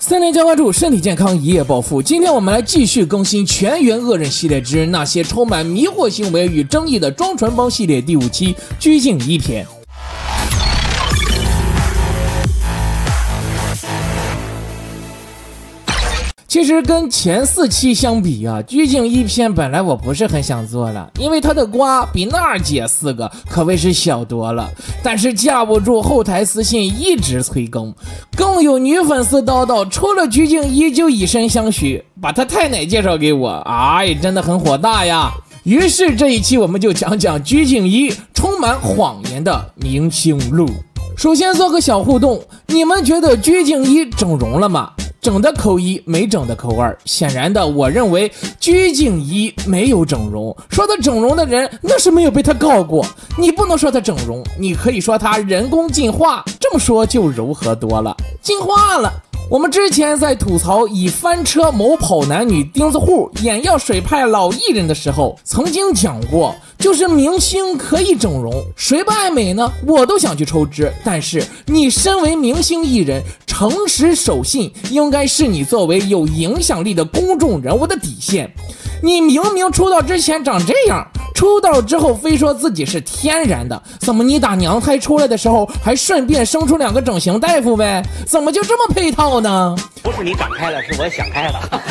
三连加关注，身体健康，一夜暴富。今天我们来继续更新《全员恶人》系列之那些充满迷惑行为与争议的装船帮系列第五期拘禁一篇。其实跟前四期相比啊，拘禁一篇本来我不是很想做了，因为他的瓜比那儿姐四个可谓是小多了。但是架不住后台私信一直催更，更有女粉丝叨叨，出了拘禁一就以身相许，把他太奶介绍给我，哎，真的很火大呀。于是这一期我们就讲讲鞠婧祎充满谎言的明星路。首先做个小互动，你们觉得鞠婧祎整容了吗？整的扣一，没整的扣二。显然的，我认为鞠婧祎没有整容。说她整容的人，那是没有被她告过。你不能说她整容，你可以说她人工进化。这么说就柔和多了，进化了。我们之前在吐槽以翻车某跑男女钉子户眼药水派老艺人的时候，曾经讲过，就是明星可以整容，谁不爱美呢？我都想去抽脂。但是你身为明星艺人，诚实守信应该是你作为有影响力的公众人物的底线。你明明出道之前长这样。出道之后非说自己是天然的，怎么你打娘胎出来的时候还顺便生出两个整形大夫呗？怎么就这么配套呢？不是你长开了，是我想开了。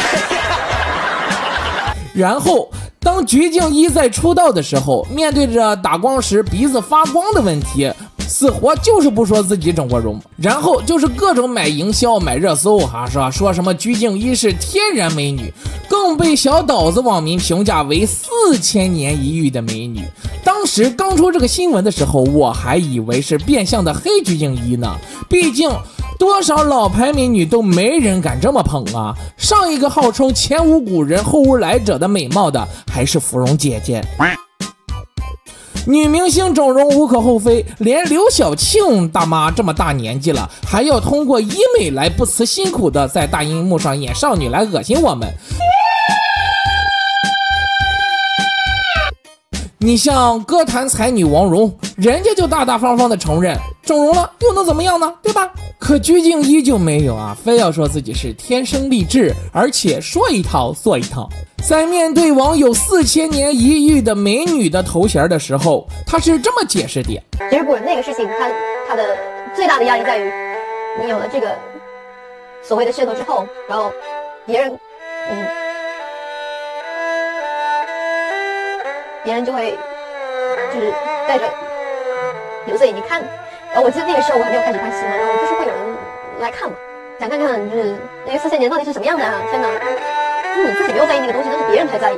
然后，当鞠婧祎在出道的时候，面对着打光时鼻子发光的问题。死活就是不说自己整过容，然后就是各种买营销、买热搜，哈，是吧？说什么鞠婧祎是天然美女，更被小岛子网民评价为四千年一遇的美女。当时刚出这个新闻的时候，我还以为是变相的黑鞠婧祎呢，毕竟多少老牌美女都没人敢这么捧啊。上一个号称前无古人后无来者的美貌的，还是芙蓉姐姐。女明星整容无可厚非，连刘晓庆大妈这么大年纪了，还要通过医美来不辞辛苦的在大荧幕上演少女来恶心我们。你像歌坛才女王蓉，人家就大大方方的承认整容了，又能怎么样呢？对吧？可鞠婧祎就没有啊，非要说自己是天生丽质，而且说一套做一套。在面对网友四千年一遇的美女的头衔的时候，她是这么解释的：其实不，那个事情，它它的最大的压力在于，你有了这个所谓的噱头之后，然后别人，嗯，别人就会就是带着有色眼镜看。然后我记得那个时候我还没有开始发新闻，然后就是会有人来看嘛，想看看就是那个四千年到底是什么样的啊！天哪，就是你自己没有在意那个东西，但是别人才在意。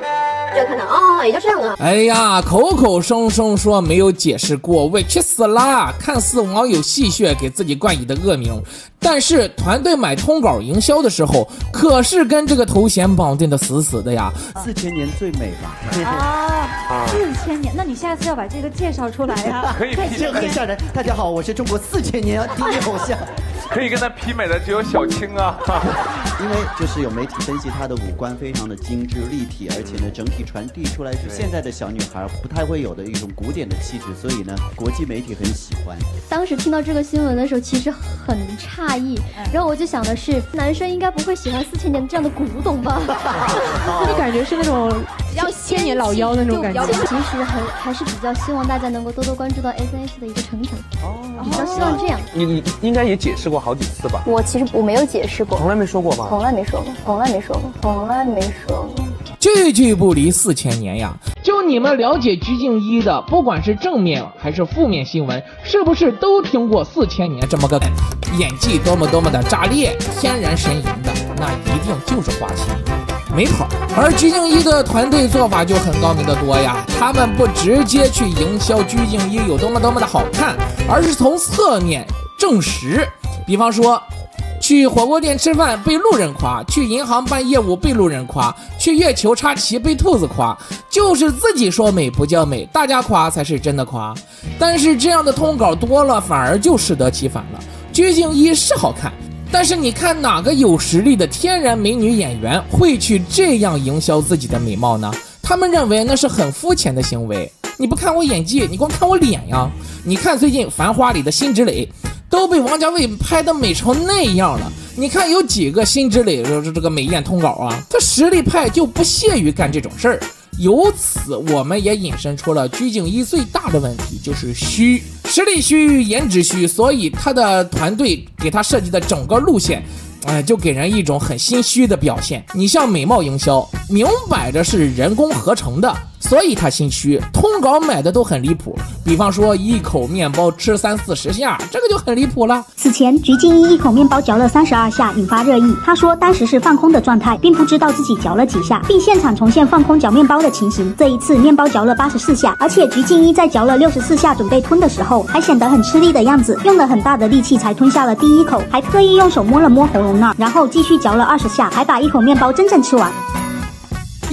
就看到哦，也就这样啊。哎呀，口口声声说没有解释过，委屈死啦！看似网友戏谑给自己冠以的恶名，但是团队买通稿营销的时候，可是跟这个头衔绑定的死死的呀。四千年最美吧？啊，四千年，那你下次要把这个介绍出来呀？可以，这很吓人。大家好，我是中国四千年第一偶像。可以跟他媲美的只有小青啊。因为就是有媒体分析她的五官非常的精致立体，而且呢整体。传递出来是现在的小女孩不太会有的一种古典的气质，所以呢，国际媒体很喜欢。当时听到这个新闻的时候，其实很诧异，然后我就想的是，男生应该不会喜欢四千年这样的古董吧？就感觉是那种要千年老妖那种感觉。其实很还是比较希望大家能够多多关注到 S N H 的一个成长。哦，比较希望这样。你你应该也解释过好几次吧？我其实我没有解释过，从来没说过吧？从来没说过，从来没说过，从来没说过。句句不离四千年呀！就你们了解鞠婧祎的，不管是正面还是负面新闻，是不是都听过四千年这么个？演技多么多么的炸裂，天然神颜的，那一定就是花心，没跑。而鞠婧祎的团队做法就很高明的多呀，他们不直接去营销鞠婧祎有多么多么的好看，而是从侧面证实，比方说。去火锅店吃饭被路人夸，去银行办业务被路人夸，去月球插旗被兔子夸，就是自己说美不叫美，大家夸才是真的夸。但是这样的通稿多了，反而就适得其反了。鞠婧祎是好看，但是你看哪个有实力的天然美女演员会去这样营销自己的美貌呢？他们认为那是很肤浅的行为。你不看我演技，你光看我脸呀？你看最近《繁花》里的辛芷蕾。都被王家卫拍的美成那样了，你看有几个新之类的这个美艳通稿啊，他实力派就不屑于干这种事儿。由此，我们也引申出了鞠婧祎最大的问题，就是虚，实力虚，颜值虚，所以他的团队给他设计的整个路线。哎，就给人一种很心虚的表现。你像美貌营销，明摆着是人工合成的。所以他心虚，通稿买的都很离谱。比方说一口面包吃三四十下，这个就很离谱了。此前，鞠婧祎一口面包嚼了三十二下，引发热议。他说当时是放空的状态，并不知道自己嚼了几下，并现场重现放空嚼面包的情形。这一次面包嚼了八十四下，而且鞠婧祎在嚼了六十四下准备吞的时候，还显得很吃力的样子，用了很大的力气才吞下了第一口，还特意用手摸了摸喉咙那儿，然后继续嚼了二十下，还把一口面包真正吃完。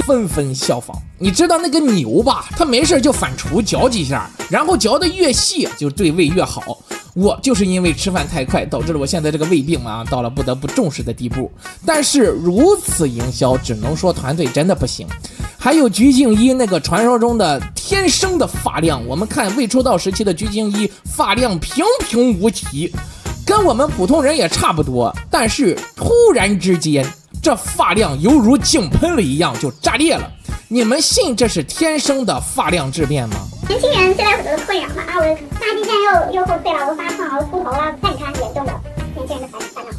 纷纷效仿。你知道那个牛吧？它没事就反刍嚼几下，然后嚼的越细就对胃越好。我就是因为吃饭太快，导致了我现在这个胃病啊，到了不得不重视的地步。但是如此营销，只能说团队真的不行。还有鞠婧祎那个传说中的天生的发量，我们看未出道时期的鞠婧祎发量平平无奇，跟我们普通人也差不多。但是突然之间。这发量犹如井喷了一样就炸裂了，你们信这是天生的发量质变吗？年轻人现在有很多的困扰嘛啊，我发际线又又后退了，我发胖了，秃头了，那你看严重的年轻人的发发量，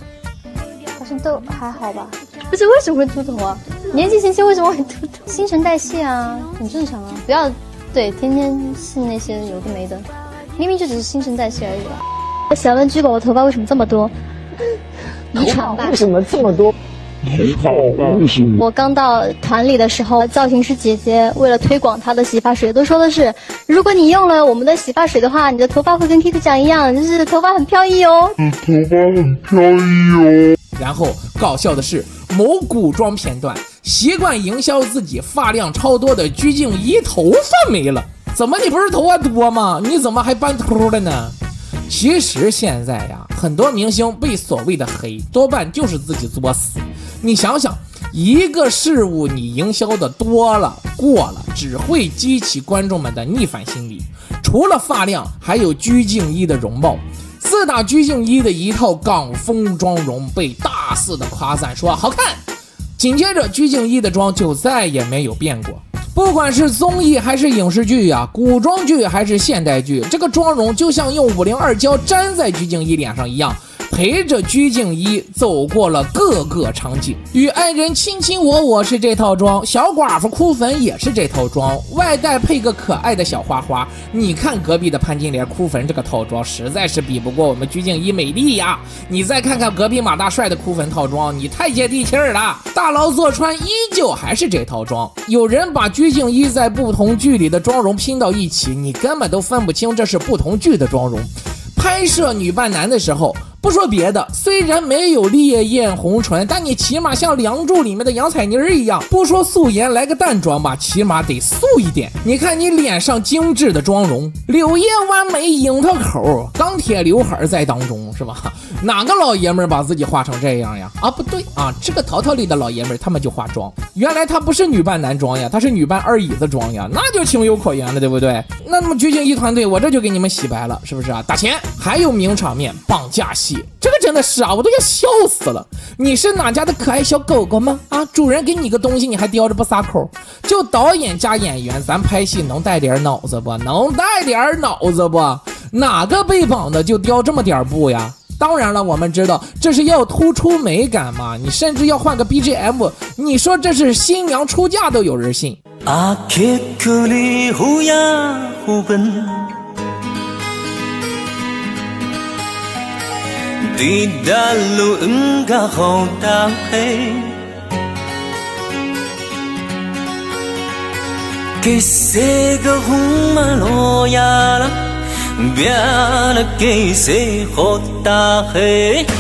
好像都还好吧？不是为什么会秃头啊？年纪轻轻为什么会秃头？新陈代谢啊，很正常啊，不要对天天信那些有的没的，明明就只是新陈代谢而已了。想问居宝，我头发为什么这么多？遗传吧？为什么这么多？我刚到团里的时候，造型师姐姐为了推广她的洗发水，都说的是，如果你用了我们的洗发水的话，你的头发会跟 Kiko 酱一样，就是头发很飘逸哦。头发很飘逸哦。然后搞笑的是，某古装片段，习惯营销自己发量超多的鞠婧祎头发没了，怎么你不是头发多吗？你怎么还斑秃了呢？其实现在呀，很多明星被所谓的黑，多半就是自己作死。你想想，一个事物你营销的多了过了，只会激起观众们的逆反心理。除了发量，还有鞠婧祎的容貌。自打鞠婧祎的一套港风妆容被大肆的夸赞说好看，紧接着鞠婧祎的妆就再也没有变过。不管是综艺还是影视剧呀，古装剧还是现代剧，这个妆容就像用五零二胶粘在鞠婧祎脸上一样。陪着鞠婧祎走过了各个场景，与爱人卿卿我我是这套装，小寡妇哭坟也是这套装，外带配个可爱的小花花。你看隔壁的潘金莲哭坟这个套装，实在是比不过我们鞠婧祎美丽呀。你再看看隔壁马大帅的哭坟套装，你太接地气儿了。大佬坐穿依旧还是这套装，有人把鞠婧祎在不同剧里的妆容拼到一起，你根本都分不清这是不同剧的妆容。拍摄女扮男的时候。不说别的，虽然没有烈焰红唇，但你起码像《梁祝》里面的杨采妮儿一样，不说素颜来个淡妆吧，起码得素一点。你看你脸上精致的妆容，柳叶弯眉，樱桃口，钢铁刘海在当中，是吧？哪个老爷们把自己画成这样呀？啊，不对啊，这个淘淘里的老爷们他们就化妆，原来他不是女扮男装呀，他是女扮二椅子装呀，那就情有可原了，对不对？那么鞠婧祎团队，我这就给你们洗白了，是不是啊？打钱，还有名场面绑架戏。这个真的是啊，我都要笑死了！你是哪家的可爱小狗狗吗？啊，主人给你个东西，你还叼着不撒口？就导演加演员，咱拍戏能带点脑子不？能带点脑子不？哪个被绑的就叼这么点布呀？当然了，我们知道这是要突出美感嘛，你甚至要换个 BGM，你说这是新娘出嫁都有人信。đi đã lu ứng ga khâu ta hay cái xe ga hung mà lo ya lắm.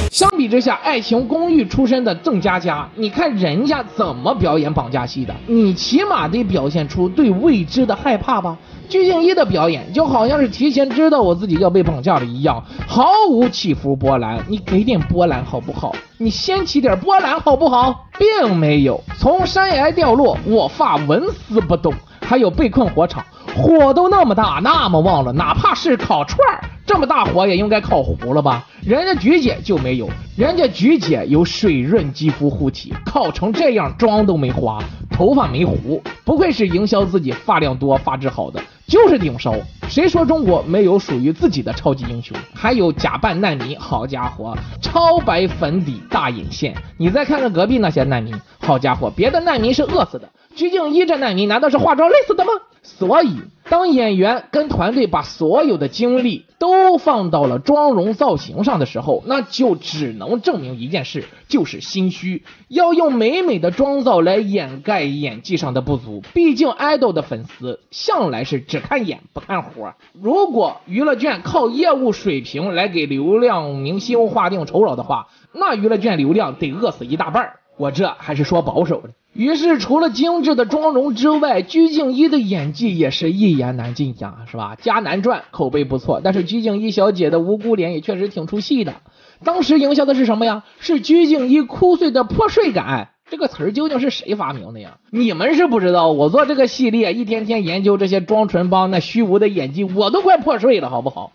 相比之下，《爱情公寓》出身的郑嘉佳，你看人家怎么表演绑架戏的？你起码得表现出对未知的害怕吧。鞠婧祎的表演就好像是提前知道我自己要被绑架了一样，毫无起伏波澜。你给点波澜好不好？你掀起点波澜好不好？并没有。从山崖掉落，我发纹丝不动。还有被困火场，火都那么大，那么旺了，哪怕是烤串儿，这么大火也应该烤糊了吧？人家菊姐就没有，人家菊姐有水润肌肤护体，烤成这样妆都没花，头发没糊，不愧是营销自己发量多、发质好的，就是顶烧。谁说中国没有属于自己的超级英雄？还有假扮难民，好家伙，超白粉底大引线。你再看看隔壁那些难民，好家伙，别的难民是饿死的，鞠婧祎这难民难道是化妆累死的吗？所以，当演员跟团队把所有的精力都放到了妆容造型上的时候，那就只能证明一件事，就是心虚。要用美美的妆造来掩盖演技上的不足。毕竟爱豆的粉丝向来是只看眼不看活。如果娱乐圈靠业务水平来给流量明星划定酬劳的话，那娱乐圈流量得饿死一大半儿。我这还是说保守的。于是，除了精致的妆容之外，鞠婧祎的演技也是一言难尽呀，是吧？《迦南传》口碑不错，但是鞠婧祎小姐的无辜脸也确实挺出戏的。当时营销的是什么呀？是鞠婧祎枯碎的破碎感。这个词儿究竟是谁发明的呀？你们是不知道，我做这个系列，一天天研究这些妆唇帮那虚无的演技，我都快破碎了，好不好？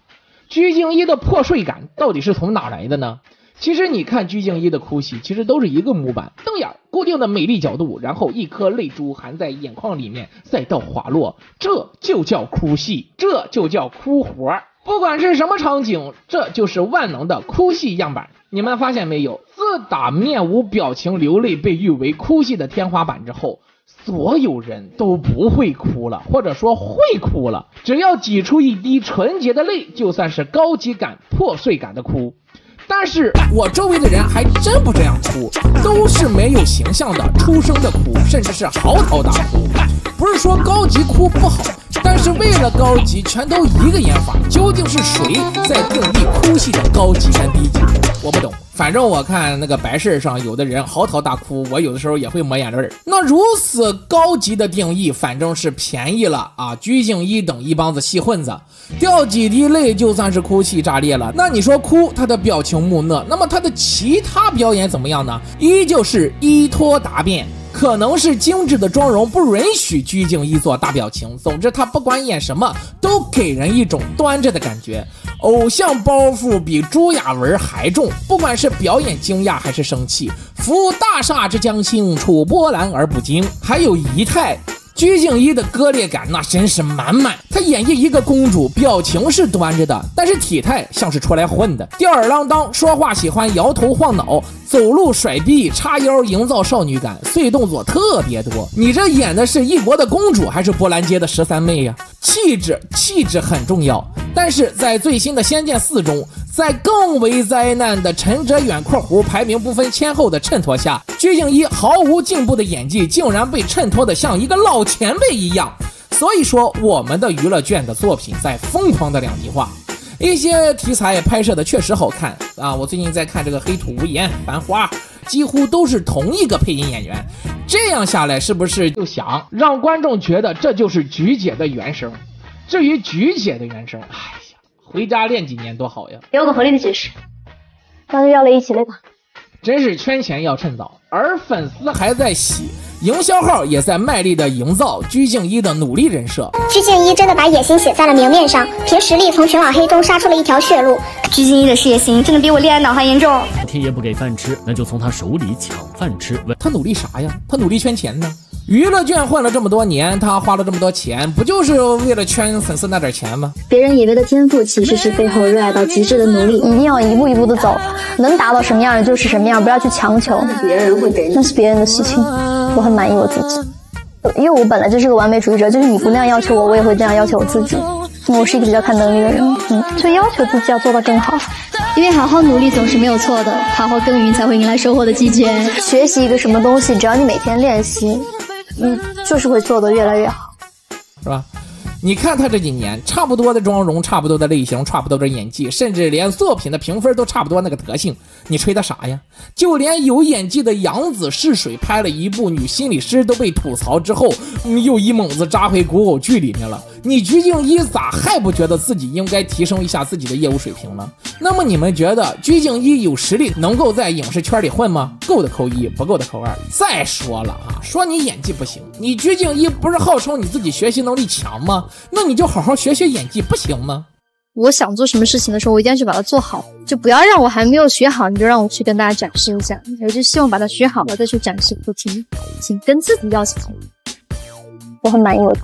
鞠婧祎的破碎感到底是从哪来的呢？其实你看鞠婧祎的哭戏，其实都是一个模板，瞪眼，固定的美丽角度，然后一颗泪珠含在眼眶里面，再到滑落，这就叫哭戏，这就叫哭活儿。不管是什么场景，这就是万能的哭戏样板。你们发现没有？自打面无表情流泪被誉为哭戏的天花板之后，所有人都不会哭了，或者说会哭了。只要挤出一滴纯洁的泪，就算是高级感、破碎感的哭。但是我周围的人还真不这样哭，都是没有形象的出声的哭，甚至是嚎啕大哭。不是说高级哭不好，但是为了高级，全都一个演法。究竟是谁在定义哭戏的高级跟低级？我不懂。反正我看那个白事儿上，有的人嚎啕大哭，我有的时候也会抹眼泪儿。那如此高级的定义，反正是便宜了啊！鞠婧祎等一帮子戏混子，掉几滴泪就算是哭泣炸裂了。那你说哭，他的表情木讷，那么他的其他表演怎么样呢？依旧是依托答辩。可能是精致的妆容不允许鞠婧祎做大表情。总之，她不管演什么，都给人一种端着的感觉。偶像包袱比朱亚文还重，不管是表演惊讶还是生气，服务大厦之将倾，处波澜而不惊。还有仪态。鞠婧祎的割裂感那真是满满，她演绎一个公主，表情是端着的，但是体态像是出来混的，吊儿郎当，说话喜欢摇头晃脑，走路甩臂叉腰，营造少女感，碎动作特别多。你这演的是一国的公主，还是波兰街的十三妹呀？气质，气质很重要，但是在最新的《仙剑四》中。在更为灾难的陈哲远（括弧排名不分先后）的衬托下，鞠婧祎毫无进步的演技竟然被衬托的像一个老前辈一样。所以说，我们的娱乐圈的作品在疯狂的两极化，一些题材拍摄的确实好看啊。我最近在看这个《黑土无言》《繁花》，几乎都是同一个配音演员。这样下来，是不是就想让观众觉得这就是菊姐的原声？至于菊姐的原声，哎呀。回家练几年多好呀！给我个合理的解释。那就要了一起累吧。真是圈钱要趁早，而粉丝还在洗，营销号也在卖力的营造鞠婧祎的努力人设。鞠婧祎真的把野心写在了明面上，凭实力从全网黑中杀出了一条血路。鞠婧祎的事业心真的比我恋爱脑还严重。天爷不给饭吃，那就从他手里抢饭吃。他努力啥呀？他努力圈钱呢。娱乐圈混了这么多年，他花了这么多钱，不就是为了圈粉丝那点钱吗？别人以为的天赋，其实是背后热爱到极致的努力。一定要一步一步的走，能达到什么样的就是什么样，不要去强求。别人会给你，那是别人的事情。我很满意我自己，因为我本来就是个完美主义者，就是你不那样要求我，我也会这样要求我自己。我是一个比较看能力的人，嗯，就要求自己要做到更好。因为好好努力总是没有错的，好好耕耘才会迎来收获的季节。学习一个什么东西，只要你每天练习。嗯，就是会做得越来越好，是吧？你看他这几年，差不多的妆容，差不多的类型，差不多的演技，甚至连作品的评分都差不多那个德性，你吹的啥呀？就连有演技的杨紫试水拍了一部女心理师都被吐槽之后，又一猛子扎回古偶剧里面了。你鞠婧祎咋还不觉得自己应该提升一下自己的业务水平呢？那么你们觉得鞠婧祎有实力能够在影视圈里混吗？够的扣一，不够的扣二。再说了啊，说你演技不行，你鞠婧祎不是号称你自己学习能力强吗？那你就好好学学演技，不行吗？我想做什么事情的时候，我一定要去把它做好，就不要让我还没有学好，你就让我去跟大家展示一下。我就希望把它学好了再去展示，不停，请跟自己要求。我很满意我的。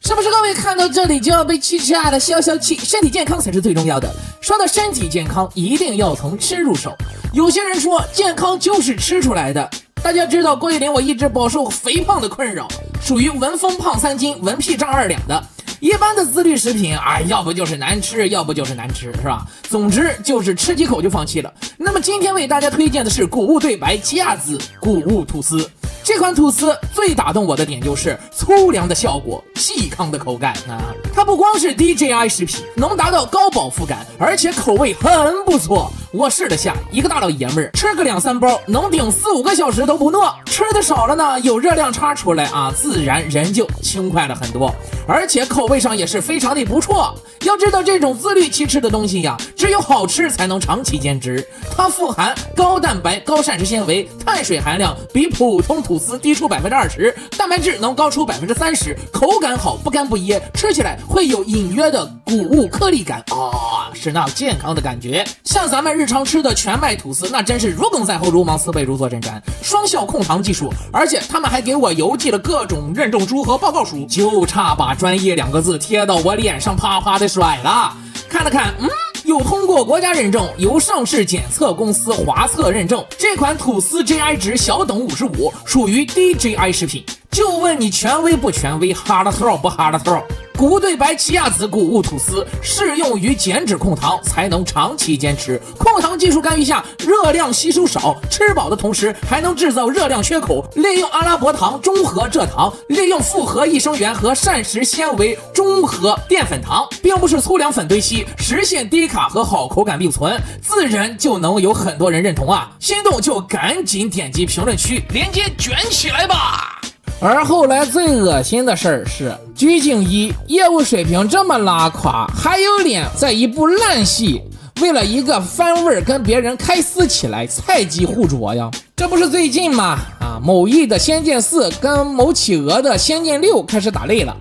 是不是各位看到这里就要被气炸的消消气？身体健康才是最重要的。说到身体健康，一定要从吃入手。有些人说健康就是吃出来的。大家知道郭玉林，我一直饱受肥胖的困扰，属于闻风胖三斤，闻屁胀二两的。一般的自律食品啊，要不就是难吃，要不就是难吃，是吧？总之就是吃几口就放弃了。那么今天为大家推荐的是谷物对白奇亚籽谷物吐司。这款吐司最打动我的点就是粗粮的效果，细糠的口感啊！它不光是 DJI 食品，能达到高饱腹感，而且口味很不错。我试了下，一个大老爷们儿吃个两三包，能顶四五个小时都不饿。吃的少了呢，有热量差出来啊，自自然人就轻快了很多。而且口味上也是非常的不错。要知道这种自律期吃的东西呀，只有好吃才能长期坚持。它富含高蛋白、高膳食纤维，碳水含量比普通吐司低出百分之二十，蛋白质能高出百分之三十，口感好，不干不噎，吃起来会有隐约的谷物颗粒感啊，是那健康的感觉。像咱们日常吃的全麦吐司，那真是如鲠在喉，如芒刺背，如坐针毡，双效控糖技术，而且他们还给我邮寄了各种认证书和报告书，就差把专业两个字贴到我脸上啪啪的甩了。看了看，嗯。有通过国家认证，由上市检测公司华测认证。这款吐司 GI 值小等五十五，属于 DJI 食品。就问你权威不权威？Hard throw 不 Hard throw？谷对白奇亚籽谷物吐司适用于减脂控糖，才能长期坚持。控糖技术干预下，热量吸收少，吃饱的同时还能制造热量缺口。利用阿拉伯糖中和蔗糖，利用复合益生元和膳食纤维中和淀粉糖，并不是粗粮粉堆砌，实现低卡和好口感并存，自然就能有很多人认同啊！心动就赶紧点击评论区链接卷起来吧！而后来最恶心的事儿是，鞠婧祎业务水平这么拉垮，还有脸在一部烂戏为了一个番味儿跟别人开撕起来，菜鸡互啄呀！这不是最近吗？啊，某易的《仙剑四》跟某企鹅的《仙剑六》开始打擂了，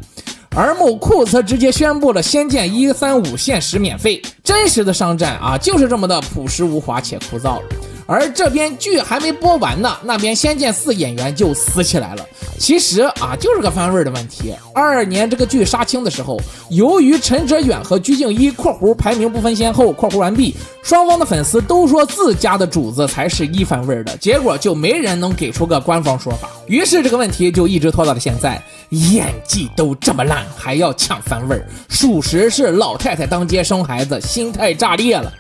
而某库则直接宣布了《仙剑一三五》限时免费。真实的商战啊，就是这么的朴实无华且枯燥。而这边剧还没播完呢，那边《仙剑四》演员就撕起来了。其实啊，就是个番位的问题。二二年这个剧杀青的时候，由于陈哲远和鞠婧祎（括弧排名不分先后）（括弧完毕），双方的粉丝都说自家的主子才是一番味儿的，结果就没人能给出个官方说法。于是这个问题就一直拖到了现在。演技都这么烂，还要抢番位儿，属实是老太太当街生孩子，心态炸裂了。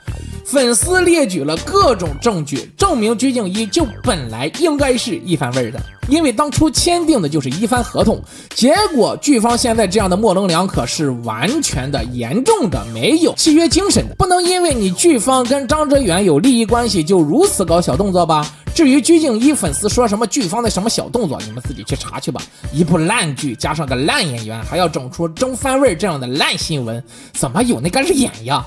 粉丝列举了各种证据，证明鞠婧祎就本来应该是一番味儿的，因为当初签订的就是一番合同。结果剧方现在这样的模棱两可，是完全的、严重的没有契约精神的。不能因为你剧方跟张哲远有利益关系，就如此搞小动作吧？至于鞠婧祎粉丝说什么剧方的什么小动作，你们自己去查去吧。一部烂剧加上个烂演员，还要整出争番味儿这样的烂新闻，怎么有那个脸呀？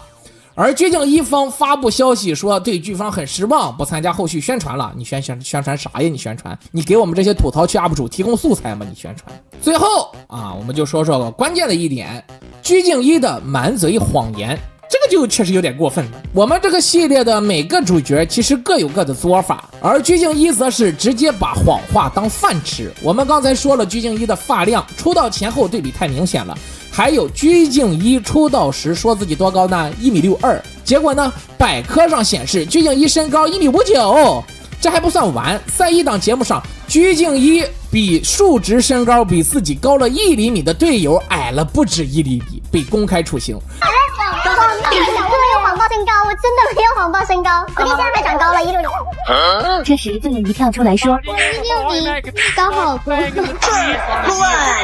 而鞠婧祎方发布消息说对剧方很失望，不参加后续宣传了。你宣宣宣传啥呀？你宣传？你给我们这些吐槽区 UP 主提供素材吗？你宣传？最后啊，我们就说说关键的一点，鞠婧祎的满嘴谎言，这个就确实有点过分了。我们这个系列的每个主角其实各有各的做法，而鞠婧祎则是直接把谎话当饭吃。我们刚才说了，鞠婧祎的发量出道前后对比太明显了。还有鞠婧祎出道时说自己多高呢？一米六二，结果呢？百科上显示鞠婧祎身高一米五九。这还不算完，在一档节目上，鞠婧祎比数值身高比自己高了一厘米的队友矮了不止一厘米，被公开处刑。我真的没有谎报身高，我比现在还长高了一六零。这时，杜颖怡跳出来说：“一六零，高好多。”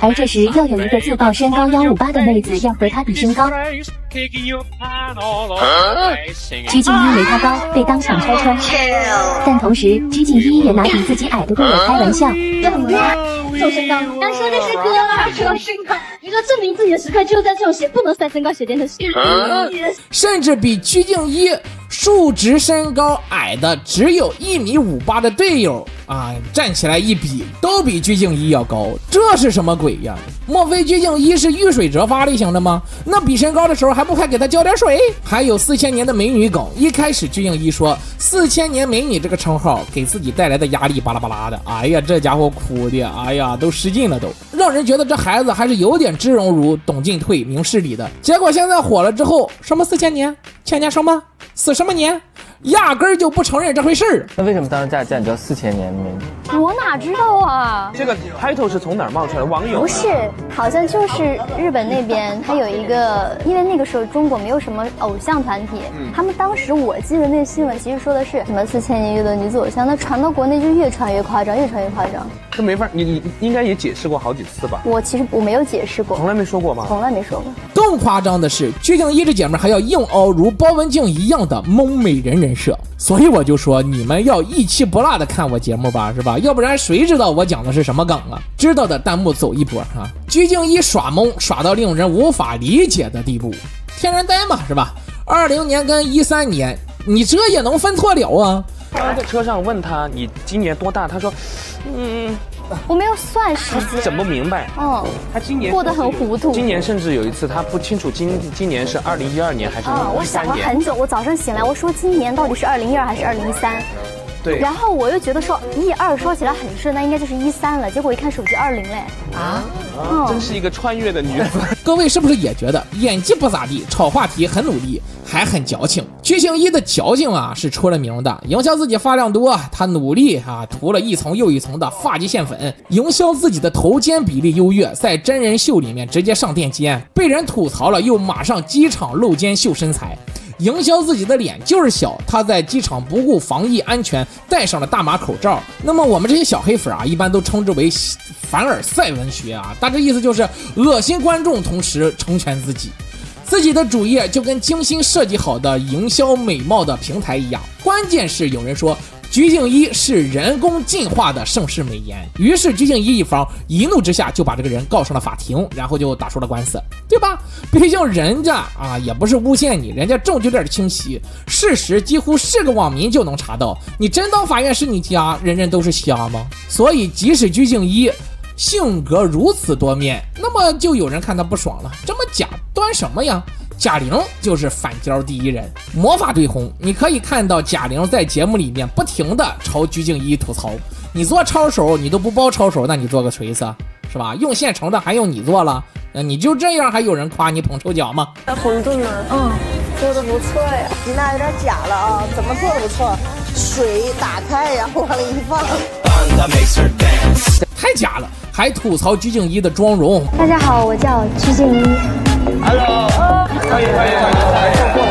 而这时，又有一个自报身高幺五八的妹子要和他比身高。鞠婧祎没他高，被当场拆穿。但同时，鞠婧祎也拿比自己矮的队友开玩笑。瘦身高，刚说的是哥吗？说身高，一个证明自己的时刻就在这种鞋不能塞身高鞋垫的鞋。甚至比鞠婧祎数值身高矮的只有一米五八的队友啊，站起来一比，都比鞠婧祎要高，这是什么鬼呀？莫非鞠婧祎是遇水折发类型的吗？那比身高的时候还不快给他浇点水？还有四千年的美女梗，一开始鞠婧祎说四千年美女这个称号给自己带来的压力巴拉巴拉的，哎呀，这家伙哭的，哎呀，都失禁了都，让人觉得这孩子还是有点知荣辱、懂进退、明事理的。结果现在火了之后，什么四千年、千年什么死什么你？压根儿就不承认这回事儿。那为什么当时叫叫你叫四千年美女？我哪知道啊？这个 title 是从哪儿冒出来的？网友不是，好像就是日本那边，他有一个，因为那个时候中国没有什么偶像团体，他们当时我记得那个新闻其实说的是什么四千年一遇的女子偶像，那传到国内就越传越夸张，越传越夸张。这没法，你你应该也解释过好几次吧？我其实我没有解释过，从来没说过吗？从来没说过。更夸张的是，鞠婧祎这姐们还要硬凹如包文婧一样的蒙美人人人设，所以我就说你们要一期不落的看我节目吧，是吧？要不然谁知道我讲的是什么梗啊？知道的弹幕走一波哈！鞠婧祎耍懵耍到令人无法理解的地步，天然呆嘛，是吧？二零年跟一三年，你这也能分错了啊？刚刚在车上问他你今年多大，他说，嗯。我没有算时间，整不明白。嗯，他今年过得很糊涂。今年甚至有一次他不清楚今今年是二零一二年还是啊，我想了很久。我早上醒来，我说今年到底是二零一二还是二零一三？对。然后我又觉得说一二说起来很顺，那应该就是一三了。结果一看手机二零嘞。啊，真是一个穿越的女子。各位是不是也觉得演技不咋地，炒话题很努力？还很矫情，鞠婧祎的矫情啊是出了名的。营销自己发量多，她努力啊涂了一层又一层的发际线粉，营销自己的头肩比例优越，在真人秀里面直接上垫肩，被人吐槽了又马上机场露肩秀身材，营销自己的脸就是小，他在机场不顾防疫安全戴上了大码口罩。那么我们这些小黑粉啊，一般都称之为凡尔赛文学啊，大致意思就是恶心观众，同时成全自己。自己的主页就跟精心设计好的营销美貌的平台一样，关键是有人说鞠婧祎是人工进化的盛世美颜，于是鞠婧祎一方一怒之下就把这个人告上了法庭，然后就打出了官司，对吧？毕竟人家啊也不是诬陷你，人家证据链清晰，事实几乎是个网民就能查到。你真当法院是你家，人人都是瞎吗？所以即使鞠婧祎。性格如此多面，那么就有人看他不爽了。这么假端什么呀？贾玲就是反胶第一人，魔法对红。你可以看到贾玲在节目里面不停的朝鞠婧祎吐槽：“你做抄手你都不包抄手，那你做个锤子是吧？用现成的还用你做了？那你就这样还有人夸你捧臭脚吗？”那馄饨呢？嗯，做的不错呀。你那有点假了啊？怎么做的不错？水打开呀，往里一放。太假了，还吐槽鞠婧祎的妆容。大家好，我叫鞠婧祎。Hello，欢迎欢迎欢迎，过来。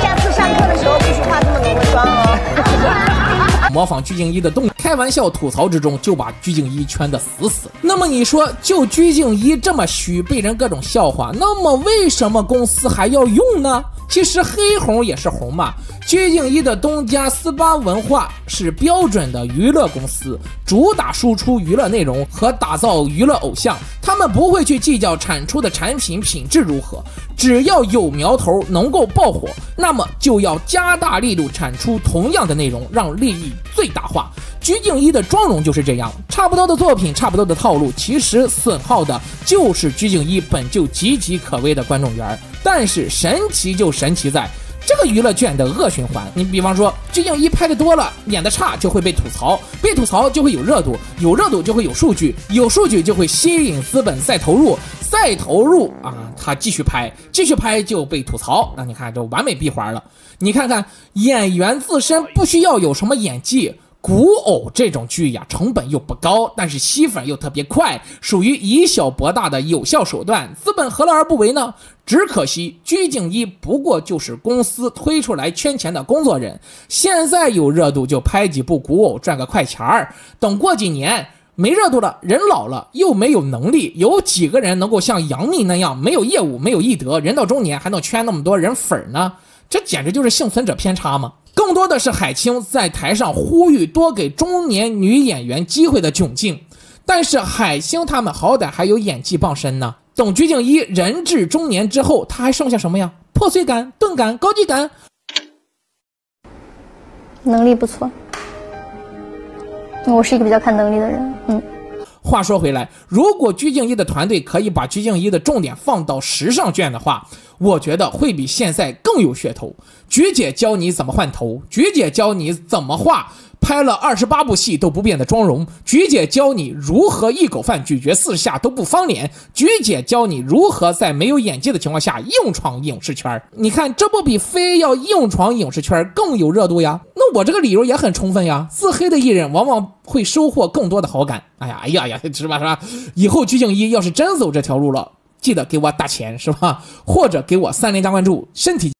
下次上课的时候不许化这么浓的妆哦。模仿鞠婧祎的动，开玩笑吐槽之中就把鞠婧祎圈得死死。那么你说，就鞠婧祎这么虚，被人各种笑话，那么为什么公司还要用呢？其实黑红也是红嘛。鞠婧祎的东家斯巴文化是标准的娱乐公司，主打输出娱乐内容和打造娱乐偶像。他们不会去计较产出的产品品质如何，只要有苗头能够爆火，那么就要加大力度产出同样的内容，让利益最大化。鞠婧祎的妆容就是这样，差不多的作品，差不多的套路，其实损耗的就是鞠婧祎本就岌岌可危的观众缘。但是神奇就神奇在。这个娱乐圈的恶循环，你比方说鞠婧祎拍的多了，演的差就会被吐槽，被吐槽就会有热度，有热度就会有数据，有数据就会吸引资本再投入，再投入啊，他继续拍，继续拍就被吐槽，那你看就完美闭环了。你看看演员自身不需要有什么演技。古偶这种剧呀，成本又不高，但是吸粉又特别快，属于以小博大的有效手段。资本何乐而不为呢？只可惜鞠婧祎不过就是公司推出来圈钱的工作人，现在有热度就拍几部古偶赚个快钱儿，等过几年没热度了，人老了又没有能力，有几个人能够像杨幂那样没有业务、没有艺德，人到中年还能圈那么多人粉呢？这简直就是幸存者偏差吗？更多的是海清在台上呼吁多给中年女演员机会的窘境，但是海清他们好歹还有演技傍身呢。等鞠婧祎人至中年之后，她还剩下什么呀？破碎感、钝感、高级感。能力不错。我是一个比较看能力的人，嗯。话说回来，如果鞠婧祎的团队可以把鞠婧祎的重点放到时尚圈的话，我觉得会比现在更有噱头。菊姐教你怎么换头，菊姐教你怎么画。拍了二十八部戏都不变的妆容，菊姐教你如何一口饭咀嚼四十下都不方脸。菊姐教你如何在没有演技的情况下硬闯影视圈。你看，这不比非要硬闯影视圈更有热度呀？那我这个理由也很充分呀。自黑的艺人往往会收获更多的好感。哎呀，哎呀呀，是吧？是吧？以后鞠婧祎要是真走这条路了，记得给我打钱，是吧？或者给我三连加关注，身体。